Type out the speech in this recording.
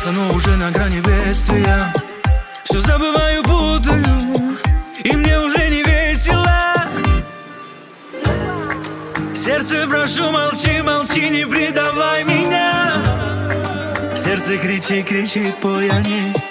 Сорвался, но уже на грани бедствия. Все забываю, путаю И мне уже не весело. Сердце, прошу, молчи, молчи, не предавай меня. Сердце кричи, кричи, пой о ней.